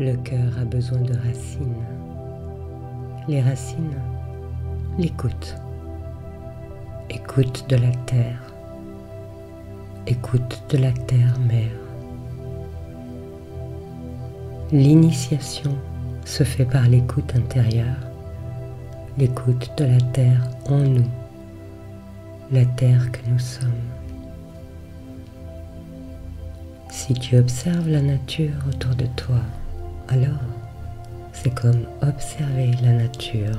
Le cœur a besoin de racines. Les racines, l'écoute. Écoute de la terre. Écoute de la terre-mère. L'initiation se fait par l'écoute intérieure, l'écoute de la terre en nous, la terre que nous sommes. Si tu observes la nature autour de toi, alors c'est comme observer la nature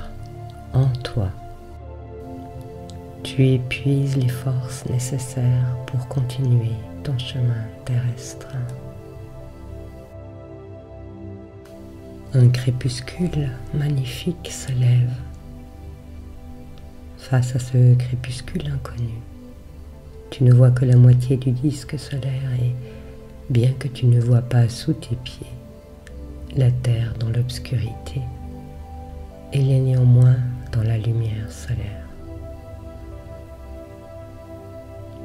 en toi. Tu épuises les forces nécessaires pour continuer ton chemin terrestre. Un crépuscule magnifique se lève face à ce crépuscule inconnu. Tu ne vois que la moitié du disque solaire et bien que tu ne vois pas sous tes pieds la terre dans l'obscurité, elle est néanmoins dans la lumière solaire.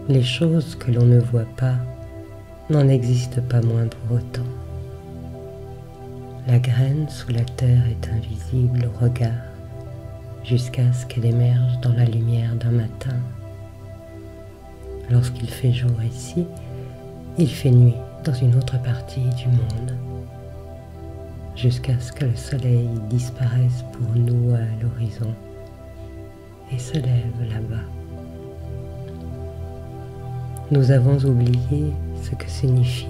Les choses que l'on ne voit pas n'en existent pas moins pour autant. La graine sous la terre est invisible au regard jusqu'à ce qu'elle émerge dans la lumière d'un matin. Lorsqu'il fait jour ici, il fait nuit dans une autre partie du monde, jusqu'à ce que le soleil disparaisse pour nous à l'horizon et se lève là-bas. Nous avons oublié ce que signifie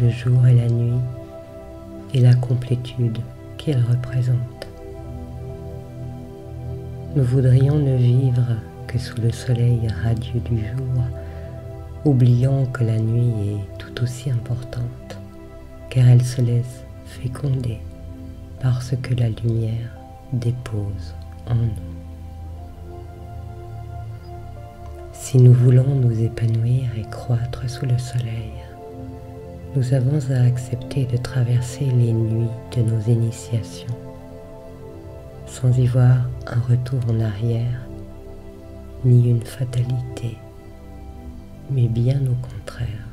le jour et la nuit et la complétude qu'il représente. Nous voudrions ne vivre que sous le soleil radieux du jour, oubliant que la nuit est tout aussi importante, car elle se laisse féconder par ce que la lumière dépose en nous. Si nous voulons nous épanouir et croître sous le soleil, nous avons à accepter de traverser les nuits de nos initiations sans y voir un retour en arrière ni une fatalité, mais bien au contraire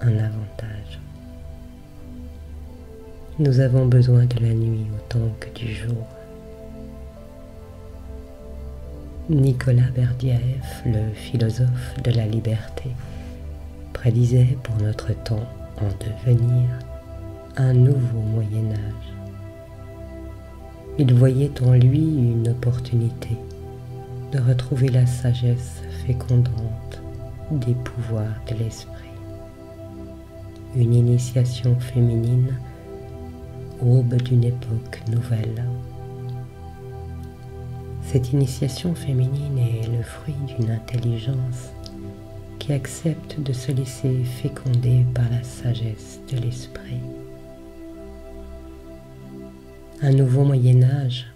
un avantage. Nous avons besoin de la nuit autant que du jour. Nicolas Berdyaev, le philosophe de la liberté, prédisait pour notre temps en devenir un nouveau Moyen Âge. Il voyait en lui une opportunité de retrouver la sagesse fécondante des pouvoirs de l'esprit. Une initiation féminine, aube d'une époque nouvelle. Cette initiation féminine est le fruit d'une intelligence qui accepte de se laisser féconder par la sagesse de l'esprit. Un nouveau Moyen Âge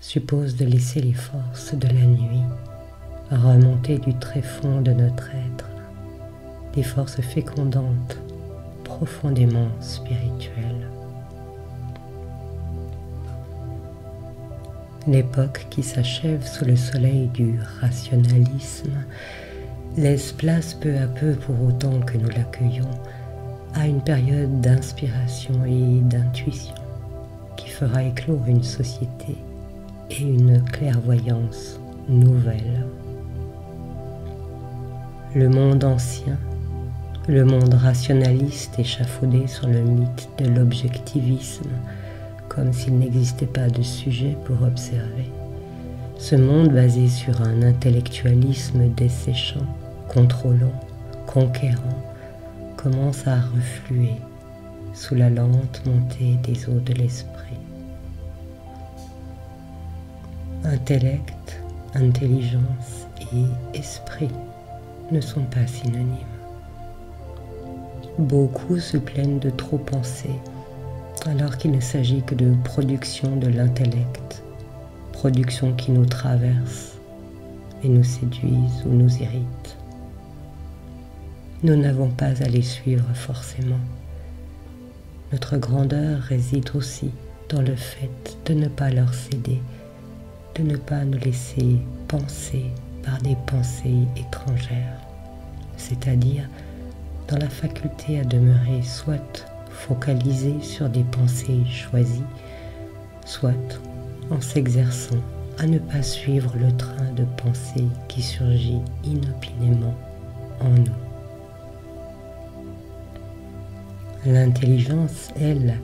suppose de laisser les forces de la nuit remonter du tréfonds de notre être, des forces fécondantes, profondément spirituelles. L'époque qui s'achève sous le soleil du rationalisme laisse place peu à peu, pour autant que nous l'accueillons, à une période d'inspiration et d'intuition qui fera éclore une société et une clairvoyance nouvelle. Le monde ancien, le monde rationaliste échafaudé sur le mythe de l'objectivisme, comme s'il n'existait pas de sujet pour observer. Ce monde basé sur un intellectualisme desséchant contrôlant, conquérant, commence à refluer sous la lente montée des eaux de l'esprit. Intellect, intelligence et esprit ne sont pas synonymes. Beaucoup se plaignent de trop penser alors qu'il ne s'agit que de production de l'intellect, production qui nous traverse et nous séduise ou nous irrite. Nous n'avons pas à les suivre forcément. Notre grandeur réside aussi dans le fait de ne pas leur céder, de ne pas nous laisser penser par des pensées étrangères, c'est-à-dire dans la faculté à demeurer soit focalisé sur des pensées choisies, soit en s'exerçant à ne pas suivre le train de pensée qui surgit inopinément en nous. L'intelligence, elle,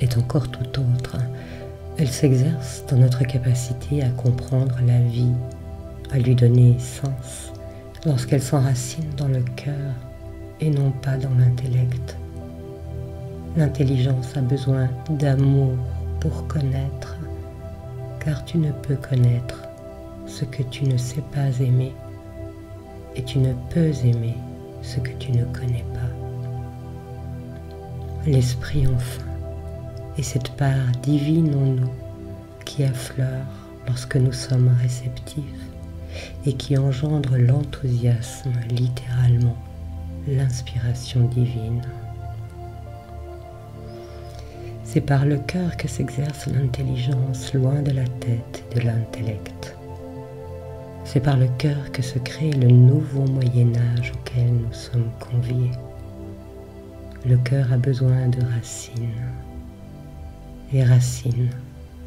est encore tout autre. Elle s'exerce dans notre capacité à comprendre la vie, à lui donner sens, lorsqu'elle s'enracine dans le cœur et non pas dans l'intellect. L'intelligence a besoin d'amour pour connaître, car tu ne peux connaître ce que tu ne sais pas aimer, et tu ne peux aimer ce que tu ne connais pas. L'esprit enfin est cette part divine en nous qui affleure lorsque nous sommes réceptifs et qui engendre l'enthousiasme littéralement, l'inspiration divine. C'est par le cœur que s'exerce l'intelligence loin de la tête et de l'intellect. C'est par le cœur que se crée le nouveau Moyen Âge auquel nous sommes conviés. Le cœur a besoin de racines. Les racines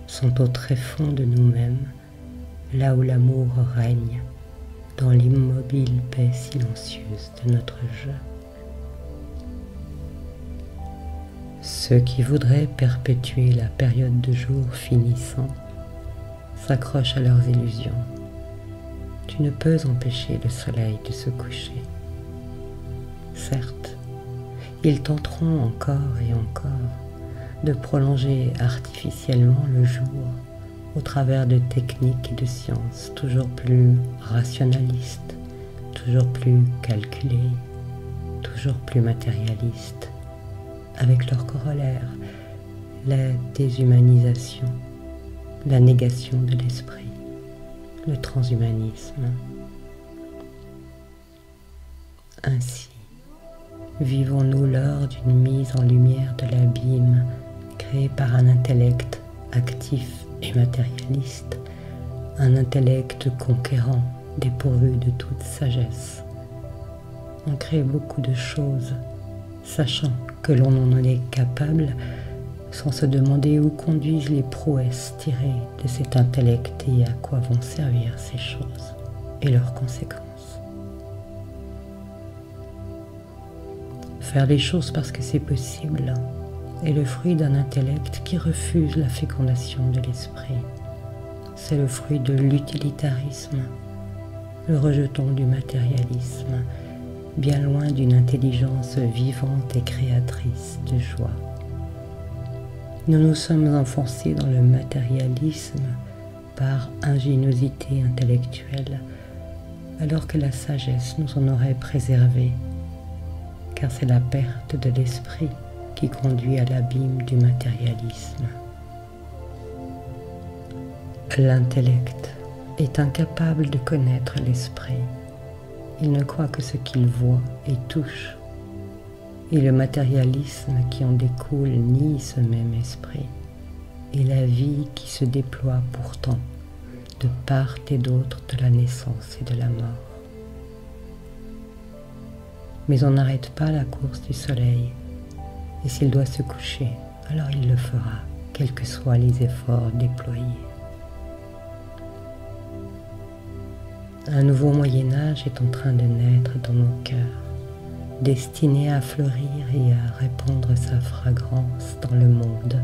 sont au tréfonds de nous-mêmes, là où l'amour règne, dans l'immobile paix silencieuse de notre jeu. Ceux qui voudraient perpétuer la période de jour finissant s'accrochent à leurs illusions. Tu ne peux empêcher le soleil de se coucher. Certes, ils tenteront encore et encore de prolonger artificiellement le jour au travers de techniques et de sciences toujours plus rationalistes, toujours plus calculées, toujours plus matérialistes avec leur corollaire, la déshumanisation, la négation de l'esprit, le transhumanisme. Ainsi, vivons-nous lors d'une mise en lumière de l'abîme créé par un intellect actif et matérialiste, un intellect conquérant dépourvu de toute sagesse. On crée beaucoup de choses, sachant que l'on en est capable sans se demander où conduisent les prouesses tirées de cet intellect et à quoi vont servir ces choses et leurs conséquences. Faire les choses parce que c'est possible est le fruit d'un intellect qui refuse la fécondation de l'esprit. C'est le fruit de l'utilitarisme, le rejeton du matérialisme, bien loin d'une intelligence vivante et créatrice de joie. Nous nous sommes enfoncés dans le matérialisme par ingéniosité intellectuelle, alors que la sagesse nous en aurait préservé, car c'est la perte de l'esprit qui conduit à l'abîme du matérialisme. L'intellect est incapable de connaître l'esprit il ne croit que ce qu'il voit et touche. Et le matérialisme qui en découle nie ce même esprit. Et la vie qui se déploie pourtant de part et d'autre de la naissance et de la mort. Mais on n'arrête pas la course du soleil. Et s'il doit se coucher, alors il le fera, quels que soient les efforts déployés. Un nouveau Moyen Âge est en train de naître dans nos cœurs, destiné à fleurir et à répandre sa fragrance dans le monde.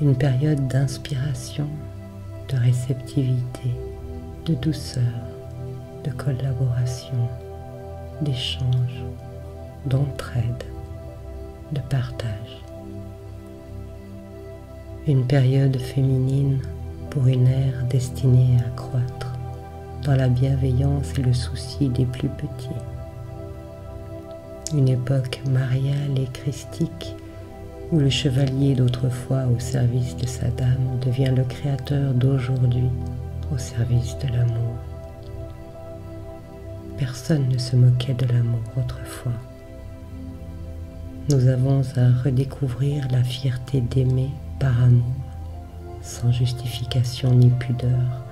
Une période d'inspiration, de réceptivité, de douceur, de collaboration, d'échange, d'entraide, de partage. Une période féminine pour une ère destinée à croître dans la bienveillance et le souci des plus petits. Une époque mariale et christique où le chevalier d'autrefois au service de sa dame devient le créateur d'aujourd'hui au service de l'amour. Personne ne se moquait de l'amour autrefois. Nous avons à redécouvrir la fierté d'aimer par amour, sans justification ni pudeur,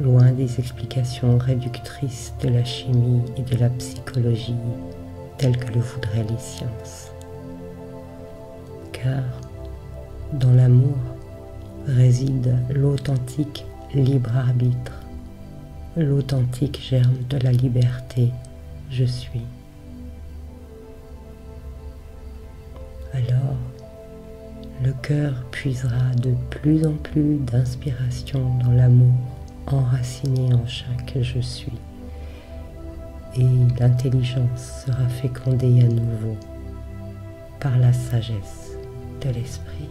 loin des explications réductrices de la chimie et de la psychologie telles que le voudraient les sciences. cœur, dans l'amour, réside l'authentique libre arbitre, l'authentique germe de la liberté, je suis. Alors, le cœur puisera de plus en plus d'inspiration dans l'amour enraciné en chaque je suis. Et l'intelligence sera fécondée à nouveau par la sagesse de l'esprit.